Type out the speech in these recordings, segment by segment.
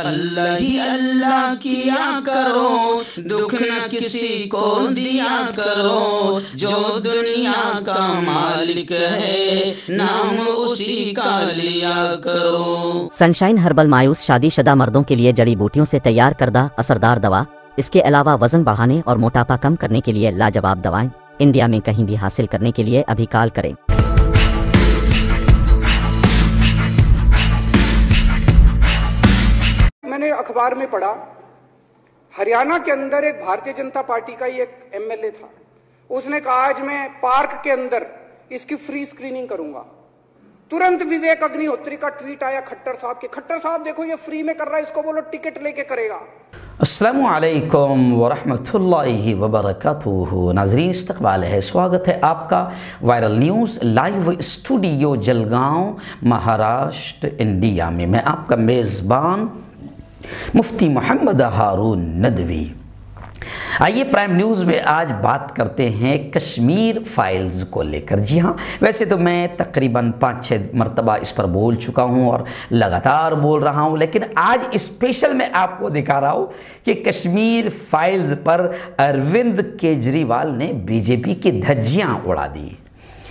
अल्लाह ही अल्लाह किया करो, दुख न किसी को दिया करो। जो दुनिया का मालिक है, नाम उसी का लिया करो। सनशाइन हर्बल मायूस शादीशुदा मर्दों के लिए जड़ी बूटियों से तैयार करदा असरदार दवा। इसके अलावा वज़न बढ़ाने और मोटापा कम करने के लिए लाजवाब दवाएँ। इंडिया में कहीं भी हासिल करने के लिए अभी कॉल करें। अखबार में पढ़ा, हरियाणा के अंदर एक भारतीय जनता पार्टी का ही एक एमएलए था। उसने कहा, आज मैं पार्क के अंदर इसकी फ्री स्क्रीनिंग करूँगा। तुरंत विवेक अग्निहोत्री का ट्वीट आया खट्टर साहब के। खट्टर साहब, देखो, ये फ्री में कर रहा है, इसको बोलो टिकट लेके करेगा। असलकम वरहमतुल्लाहि वबरकातुहू। नाजरीन, इस्तकबाल है। स्वागत है आपका viral news live studio Jalgaon, Maharashtra, India में। मैं आपका मेज़बान मुफ्ती मोहम्मद हारून नदवी। आइए प्राइम न्यूज़ में आज बात करते हैं कश्मीर फाइल्स को लेकर। जी हाँ वैसे तो मैं तकरीबन पाँच छः मरतबा इस पर बोल चुका हूँ और लगातार बोल रहा हूँ, लेकिन आज स्पेशल मैं आपको दिखा रहा हूँ कि कश्मीर फाइल्स पर अरविंद केजरीवाल ने बीजेपी की धज्जियाँ उड़ा दी।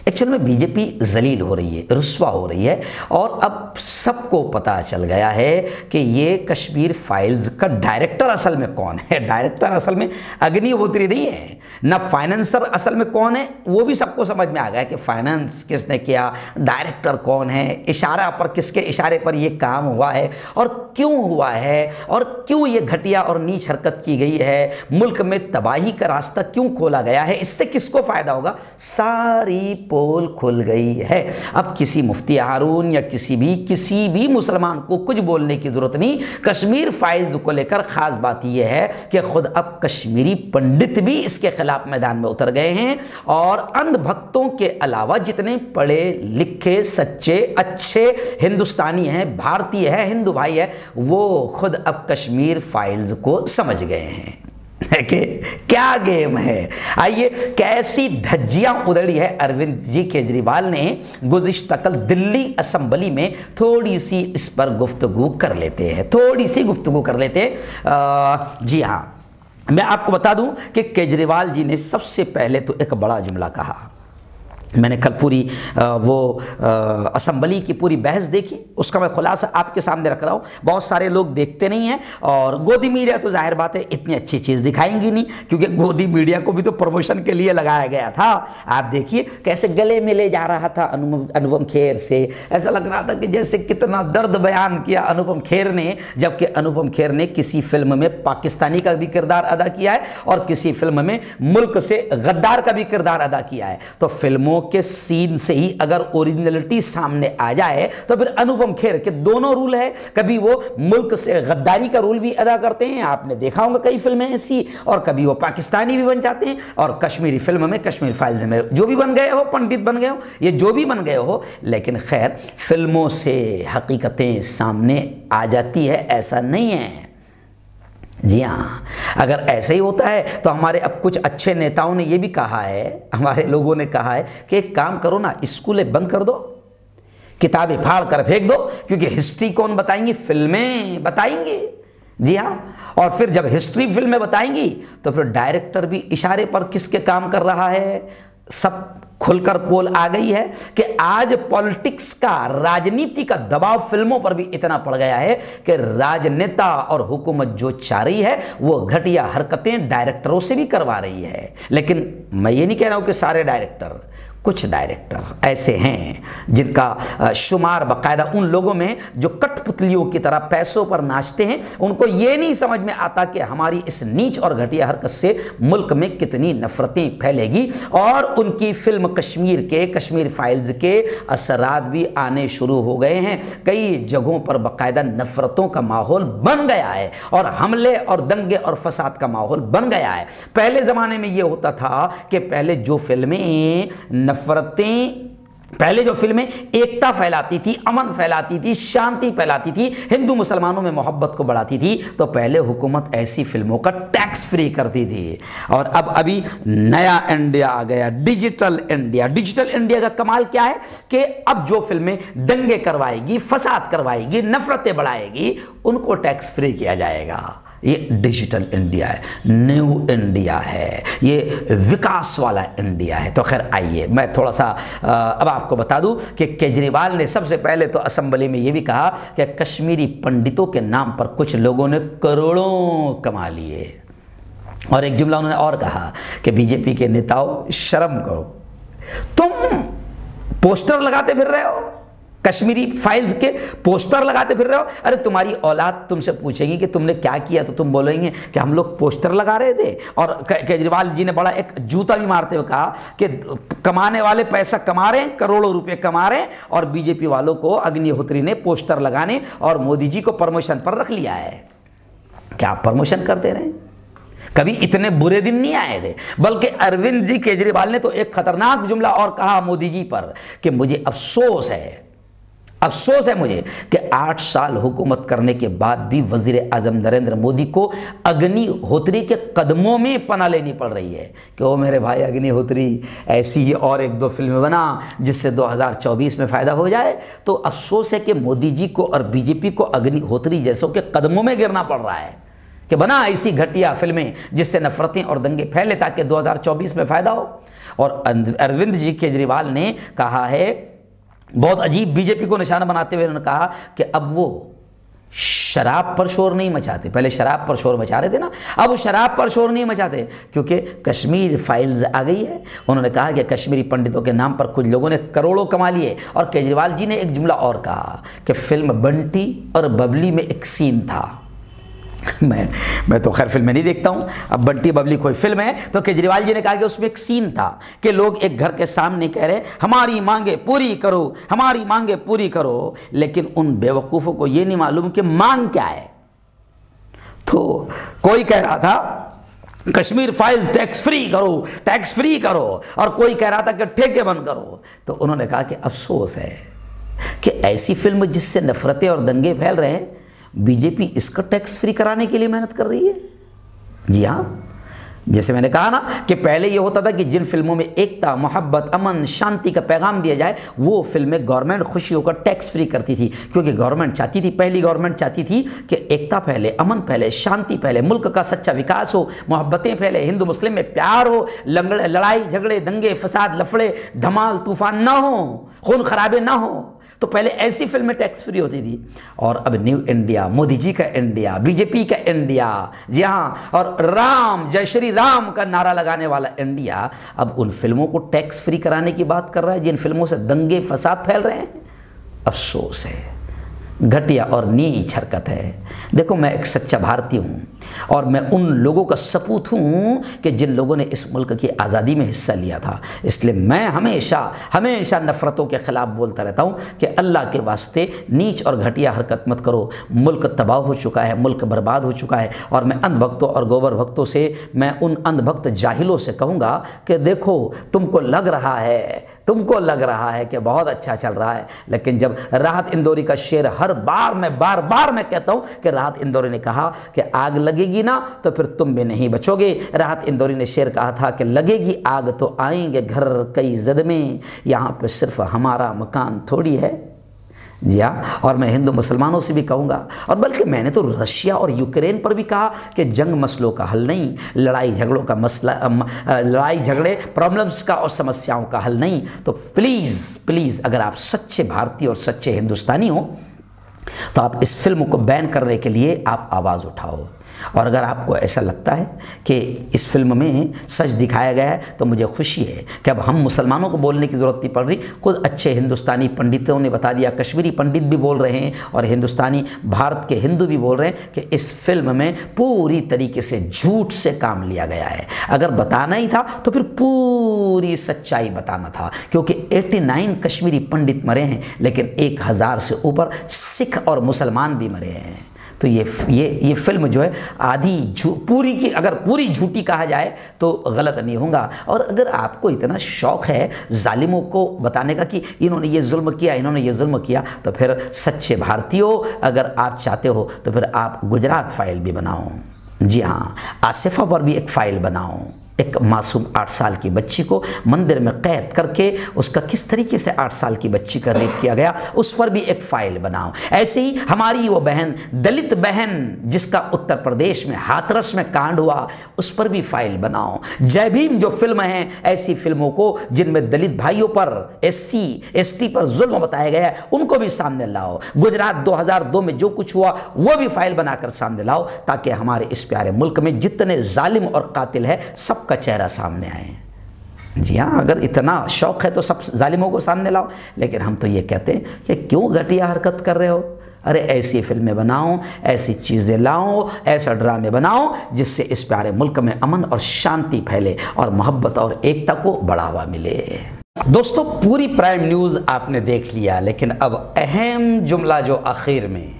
एक्चुअल में बीजेपी जलील हो रही है, रुस्वा हो रही है और अब सबको पता चल गया है कि ये कश्मीर फाइल्स का डायरेक्टर असल में कौन है। डायरेक्टर असल में अग्निहोत्री नहीं है, ना फाइनेंसर असल में कौन है, वो भी सबको समझ में आ गया कि फाइनेंस किसने किया डायरेक्टर कौन है, इशारा पर किसके इशारे पर ये काम हुआ है और क्यों हुआ है और क्यों ये घटिया और नीच हरकत की गई है। मुल्क में तबाही का रास्ता क्यों खोला गया है, इससे किसको फ़ायदा होगा? सारी पोल खुल गई है। अब किसी मुफ्ती हारून या किसी भी किसी भी मुसलमान को कुछ बोलने की ज़रूरत नहीं। कश्मीर फाइल्स को लेकर ख़ास बात यह है कि खुद अब कश्मीरी पंडित भी इसके खिलाफ मैदान में उतर गए हैं और अंधभक्तों के अलावा जितने पढ़े लिखे, सच्चे, अच्छे हिंदुस्तानी हैं, भारतीय है, हिंदू भाई है, वो खुद अब कश्मीर फाइल्स को समझ गए हैं। कि क्या गेम है? आइए, कैसी धज्जियाँ उदड़ी है अरविंद जी केजरीवाल ने? गुजशत कल दिल्ली असम्बली में थोड़ी सी इस पर गुफ्तगु कर लेते हैं, थोड़ी सी गुफ्तगु कर लेते हैं। जी हाँ मैं आपको बता दूँ कि केजरीवाल जी ने सबसे पहले तो एक बड़ा जुमला कहा। मैंने कल पूरी वो असम्बली की पूरी बहस देखी, उसका मैं खुलासा आपके सामने रख रहा हूँ। बहुत सारे लोग देखते नहीं हैं और गोदी मीडिया तो ज़ाहिर बात है इतनी अच्छी चीज़ दिखाएँगी नहीं, क्योंकि गोदी मीडिया को भी तो प्रमोशन के लिए लगाया गया था। आप देखिए कैसे गले मिले जा रहा था अनुपम अनुपम खेर से। ऐसा लग रहा था कि जैसे कितना दर्द बयान किया अनुपम खेर ने, जबकि अनुपम खेर ने किसी फ़िल्म में पाकिस्तानी का भी किरदार अदा किया है और किसी फ़िल्म में मुल्क से गद्दार का भी किरदार अदा किया है। तो फ़िल्मों के सीन से ही अगर ओरिजिनलिटी सामने आ जाए तो फिर अनुपम खेर के दोनों रूल है। कभी वो मुल्क से गद्दारी का रूल भी अदा करते हैं। आपने देखा होगा कई फ़िल्में ऐसी, और कभी वो पाकिस्तानी भी बन जाते हैं, और कश्मीरी फ़िल्म में, कश्मीर फाइल्स में जो भी बन गए हो, पंडित बन गए हो, ये जो भी बन गए हो, लेकिन खैर, फ़िल्मों से हकीकतें सामने आ जाती है, ऐसा नहीं है। जी हाँ। अगर ऐसे ही होता है तो हमारे अब कुछ अच्छे नेताओं ने यह भी कहा है, हमारे लोगों ने कहा है कि एक काम करो ना, स्कूलें बंद कर दो, किताबें फाड़ कर फेंक दो, क्योंकि हिस्ट्री कौन बताएँगी? फ़िल्में बताएँगी। जी हाँ। और फिर जब हिस्ट्री फ़िल्में बताएँगी तो फिर डायरेक्टर भी इशारे पर किसके काम कर रहा है? सब खुलकर पोल आ गई है कि आज पॉलिटिक्स का, राजनीति का दबाव फ़िल्मों पर भी इतना पड़ गया है कि राजनेता और हुकूमत जो चाह रही है, वो घटिया हरकतें डायरेक्टरों से भी करवा रही है। लेकिन मैं ये नहीं कह रहा हूँ कि सारे डायरेक्टर कुछ डायरेक्टर ऐसे हैं जिनका शुमार बाकायदा उन लोगों में जो कठपुतलियों की तरह पैसों पर नाचते हैं, उनको ये नहीं समझ में आता कि हमारी इस नीच और घटिया हरकत से मुल्क में कितनी नफरतें फैलेगी। और उनकी फ़िल्म कश्मीर के, कश्मीर फाइल्स के असरात भी आने शुरू हो गए हैं। कई जगहों पर बाकायदा नफरतों का माहौल बन गया है और हमले और दंगे और फसाद का माहौल बन गया है। पहले ज़माने में ये होता था कि पहले जो फ़िल्में नफरतें, पहले जो फ़िल्में, एकता फैलाती थी, अमन फैलाती थी, शांति फैलाती थी, हिंदू मुसलमानों में मोहब्बत को बढ़ाती थी तो पहले हुकूमत ऐसी फ़िल्मों का टैक्स फ्री करती थी। और अब, अभी नया इंडिया आ गया डिजिटल इंडिया डिजिटल इंडिया का कमाल क्या है कि अब जो फ़िल्में दंगे करवाएगी, फसाद करवाएगी, नफरतें बढ़ाएगी, उनको टैक्स फ्री किया जाएगा। ये डिजिटल इंडिया है, न्यू इंडिया है, ये विकास वाला इंडिया है। तो खैर, आइए, मैं थोड़ा सा अब आपको बता दूँ कि केजरीवाल ने सबसे पहले तो असम्बली में ये भी कहा कि कश्मीरी पंडितों के नाम पर कुछ लोगों ने करोड़ों कमा लिए। और एक जुमला उन्होंने और कहा कि बीजेपी के नेताओं, शर्म करो। तुम पोस्टर लगाते फिर रहे हो। कश्मीरी फाइल्स के पोस्टर लगाते फिर रहे हो? अरे तुम्हारी औलाद तुमसे पूछेगी कि तुमने क्या किया तो तुम बोलेंगे कि हम लोग पोस्टर लगा रहे थे। और केजरीवाल जी ने बड़ा एक जूता भी मारते हुए कहा कि कमाने वाले पैसा कमा रहे हैं, करोड़ों रुपए कमा रहे हैं, और बीजेपी वालों को अग्निहोत्री ने पोस्टर लगाने और मोदी जी को प्रमोशन पर रख लिया है। क्या आप प्रमोशन कर दे रहे? हैं कभी इतने बुरे दिन नहीं आए थे। बल्कि अरविंद जी केजरीवाल ने तो एक खतरनाक जुमला और कहा मोदी जी पर कि मुझे अफसोस है अफसोस है मुझे कि आठ साल हुकूमत करने के बाद भी वज़ीर आज़म नरेंद्र मोदी को अग्निहोत्री के कदमों में पना लेनी पड़ रही है कि ओ मेरे भाई अग्निहोत्री ऐसी ही और एक दो फ़िल्म बना जिससे 2024 में फ़ायदा हो जाए। तो अफसोस है कि मोदी जी को और बीजेपी को अग्निहोत्री जैसों के कदमों में गिरना पड़ रहा है कि बना ऐसी घटिया फ़िल्में जिससे नफरतें और दंगे फैले ताकि 2024 में फ़ायदा हो। और अरविंद जी केजरीवाल ने कहा है बहुत अजीब बीजेपी को निशाना बनाते हुए उन्होंने कहा कि अब वो शराब पर शोर नहीं मचाते। पहले शराब पर शोर मचा रहे थे ना, अब वो शराब पर शोर नहीं मचाते, क्योंकि कश्मीर फाइल्स आ गई है। उन्होंने कहा कि कश्मीरी पंडितों के नाम पर कुछ लोगों ने करोड़ों कमा लिए, और केजरीवाल जी ने एक जुमला और कहा कि फ़िल्म बंटी और बबली में एक सीन था। मैं मैं तो खैर फ़िल्में नहीं देखता हूँ। अब बंटी बबली कोई फ़िल्म है तो केजरीवाल जी ने कहा कि उसमें एक सीन था कि लोग एक घर के सामने कह रहे हमारी मांगे पूरी करो, हमारी मांगे पूरी करो। लेकिन उन बेवकूफ़ों को ये नहीं मालूम कि मांग क्या है। तो कोई कह रहा था, कश्मीर फ़ाइल टैक्स फ्री करो, टैक्स फ्री करो। और कोई कह रहा था कि ठेके बंद करो। तो उन्होंने कहा कि, अफसोस है कि ऐसी फ़िल्म जिससे नफरतें और दंगे फैल रहे हैं बीजेपी इसका टैक्स फ्री कराने के लिए मेहनत कर रही है? जी हाँ। जैसे मैंने कहा ना कि पहले ये होता था कि जिन फ़िल्मों में एकता, मोहब्बत, अमन, शांति का पैगाम दिया जाए, वो फ़िल्में गवर्नमेंट खुशियों का टैक्स फ्री करती थी। क्योंकि गवर्नमेंट चाहती थी, पहली गवर्नमेंट चाहती थी कि एकता पहले अमन पहले शांति पहले मुल्क का सच्चा विकास हो, मोहब्बतें पहले हिंदू मुस्लिम में प्यार हो, लंगड़े, लड़ाई, झगड़े, दंगे, फसाद, लफड़े, धमाल, तूफ़ान ना हो, खून खराबे ना हो। तो पहले ऐसी फ़िल्में टैक्स फ्री होती थी। और अब न्यू इंडिया मोदी जी का इंडिया बीजेपी का इंडिया जी हाँ और राम, जय श्री राम का नारा लगाने वाला इंडिया अब उन फ़िल्मों को टैक्स फ्री कराने की बात कर रहा है, जिन फ़िल्मों से दंगे फसाद फैल रहे हैं। अफसोस है। घटिया और नीच हरकत है। देखो, मैं एक सच्चा भारतीय हूँ और मैं उन लोगों का सपूत हूँ कि जिन लोगों ने इस मुल्क की आज़ादी में हिस्सा लिया था। इसलिए मैं हमेशा हमेशा नफ़रतों के ख़िलाफ़ बोलता रहता हूँ कि अल्लाह के वास्ते नीच और घटिया हरकत मत करो। मुल्क तबाह हो चुका है, मुल्क बर्बाद हो चुका है और मैं अंधभक्तों और गोबर भक्तों से, मैं उन अंधभक्त जाहिलों से कहूँगा कि देखो, तुमको लग रहा है, तुमको लग रहा है कि बहुत अच्छा चल रहा है, लेकिन जब राहत इंदौरी का शेर हर बार मैं बार बार मैं कहता हूँ कि राहत इंदौरी ने कहा कि आग लगेगी ना तो फिर तुम भी नहीं बचोगे। राहत इंदौरी ने शेर कहा था कि लगेगी आग तो आएँगे घर कई जद में। यहाँ पे सिर्फ़ हमारा मकान थोड़ी है। जी हाँ और मैं हिंदू मुसलमानों से भी कहूँगा, और बल्कि मैंने तो रशिया और यूक्रेन पर भी कहा कि जंग मसलों का हल नहीं, लड़ाई झगड़ों का मसला लड़ाई झगड़े प्रॉब्लम्स का और समस्याओं का हल नहीं। तो प्लीज़ प्लीज़ अगर आप सच्चे भारतीय और सच्चे हिंदुस्तानी हो तो आप इस फ़िल्म को बैन करने के लिए आप आवाज़ उठाओ। और अगर आपको ऐसा लगता है कि इस फ़िल्म में सच दिखाया गया है तो मुझे खुशी है कि अब हम मुसलमानों को बोलने की ज़रूरत नहीं पड़ रही। खुद अच्छे हिंदुस्तानी पंडितों ने बता दिया, कश्मीरी पंडित भी बोल रहे हैं और हिंदुस्तानी भारत के हिंदू भी बोल रहे हैं कि इस फ़िल्म में पूरी तरीके से झूठ से काम लिया गया है। अगर बताना ही था तो फिर पूरी सच्चाई बताना था, क्योंकि 89 कश्मीरी पंडित मरे हैं, लेकिन एक हज़ार से ऊपर सिख और मुसलमान भी मरे हैं। तो ये ये ये फ़िल्म जो है, आधी पूरी की, अगर पूरी झूठी कहा जाए तो गलत नहीं होगा। और अगर आपको इतना शौक है जालिमों को बताने का कि इन्होंने ये जुल्म किया, इन्होंने ये जुल्म किया तो फिर सच्चे भारतीयों, अगर आप चाहते हो तो फिर आप गुजरात फ़ाइल भी बनाओ। जी हाँ आसिफा पर भी एक फ़ाइल बनाओ। एक मासूम आठ साल की बच्ची को मंदिर में कैद करके उसका किस तरीके से आठ साल की बच्ची का रेप किया गया, उस पर भी एक फ़ाइल बनाओ। ऐसे ही हमारी वो बहन, दलित बहन, जिसका उत्तर प्रदेश में हाथरस में कांड हुआ, उस पर भी फ़ाइल बनाओ। जय भीम जो फ़िल्म है, ऐसी फ़िल्मों को जिनमें दलित भाइयों पर एस सी एस टी पर जुल्म बताया गया उनको भी सामने लाओ। गुजरात 2002 में जो कुछ हुआ, वो भी फ़ाइल बनाकर सामने लाओ, ताकि हमारे इस प्यारे मुल्क में जितने जालिम और कातिल है, सब आपका चेहरा सामने आए जी हाँ अगर इतना शौक है तो सब जालिमों को सामने लाओ। लेकिन हम तो ये कहते हैं कि क्यों घटिया हरकत कर रहे हो? अरे ऐसी फ़िल्में बनाओ, ऐसी चीज़ें लाओ, ऐसा ड्रामे बनाओ, जिससे इस प्यारे मुल्क में अमन और शांति फैले और मोहब्बत और एकता को बढ़ावा मिले। दोस्तों, पूरी प्राइम न्यूज़ आपने देख लिया, लेकिन अब अहम जुमला जो आखिर में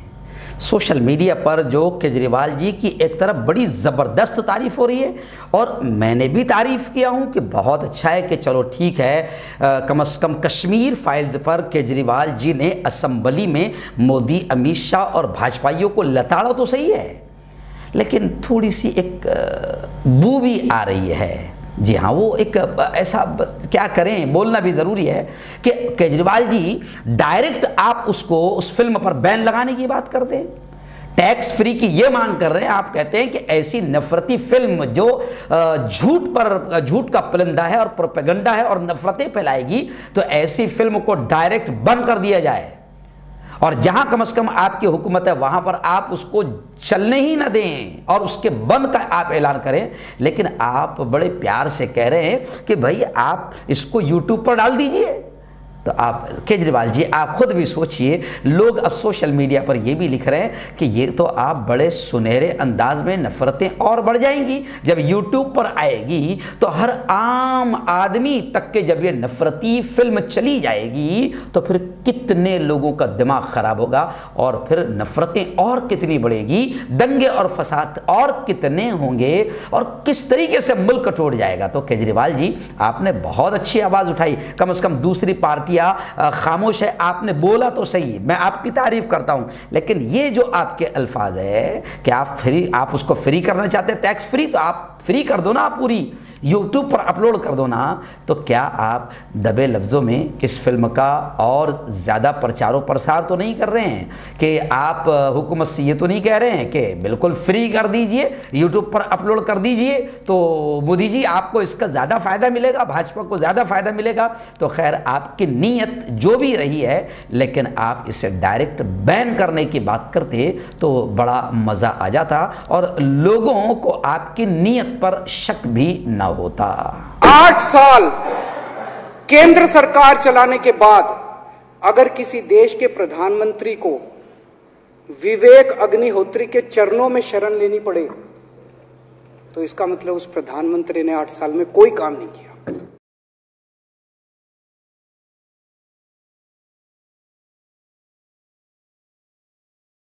सोशल मीडिया पर जो केजरीवाल जी की एक तरफ़ बड़ी ज़बरदस्त तारीफ़ हो रही है और मैंने भी तारीफ़ किया हूँ कि बहुत अच्छा है कि चलो ठीक है कम अज़ कम कश्मीर फाइल्स पर केजरीवाल जी ने असम्बली में मोदी, अमित शाह और भाजपाइयों को लताड़ा तो सही है, लेकिन थोड़ी सी एक बू भी आ रही है। जी हाँ वो एक, ऐसा क्या करें, बोलना भी ज़रूरी है कि केजरीवाल जी, डायरेक्ट आप उसको उस फ़िल्म पर बैन लगाने की बात कर दें। टैक्स फ्री की ये मांग कर रहे हैं, आप कहते हैं कि ऐसी नफरती फ़िल्म जो झूठ पर, झूठ का पलंदा है और प्रोपेगंडा है और नफरतें फैलाएगी तो ऐसी फ़िल्म को डायरेक्ट बंद कर दिया जाए। और जहाँ कम से कम आपकी हुकूमत है, वहाँ पर आप उसको चलने ही ना दें और उसके बंद का आप ऐलान करें। लेकिन आप बड़े प्यार से कह रहे हैं कि भाई आप इसको यूट्यूब पर डाल दीजिए। तो आप केजरीवाल जी, आप खुद भी सोचिए, लोग अब सोशल मीडिया पर ये भी लिख रहे हैं कि ये तो आप बड़े सुनहरे अंदाज में नफरतें और बढ़ जाएँगी। जब यूट्यूब पर आएगी तो हर आम आदमी तक के जब ये नफरती फ़िल्म चली जाएगी तो फिर कितने लोगों का दिमाग खराब होगा और फिर नफरतें और कितनी बढ़ेगी, दंगे और फसाद और कितने होंगे और किस तरीके से मुल्क टूट जाएगा। तो केजरीवाल जी, आपने बहुत अच्छी आवाज़ उठाई। कम से कम दूसरी पार्टी किया खामोश है, आपने बोला तो सही, मैं आपकी तारीफ़ करता हूँ। लेकिन ये जो आपके अल्फाज है कि आप फ्री, आप उसको फ्री करना चाहते हैं टैक्स फ्री तो आप फ्री कर दो ना आप पूरी। यूट्यूब पर अपलोड कर दो ना तो क्या आप दबे लफ्ज़ों में इस फ़िल्म का और ज़्यादा प्रचारों प्रसार तो नहीं कर रहे हैं? कि आप हुकूमत से ये तो नहीं कह रहे हैं कि बिल्कुल फ्री कर दीजिए यूट्यूब पर अपलोड कर दीजिए तो मोदी जी आपको इसका ज़्यादा फ़ायदा मिलेगा, भाजपा को ज़्यादा फ़ायदा मिलेगा। तो खैर, आपकी नीयत जो भी रही है, लेकिन आप इसे डायरेक्ट बैन करने की बात करते तो बड़ा मज़ा आ जाता। और लोगों को आपकी नीयत पर शक भी न होता। आठ साल केंद्र सरकार चलाने के बाद अगर किसी देश के प्रधानमंत्री को विवेक अग्निहोत्री के चरणों में शरण लेनी पड़े तो इसका मतलब उस प्रधानमंत्री ने आठ साल में कोई काम नहीं किया।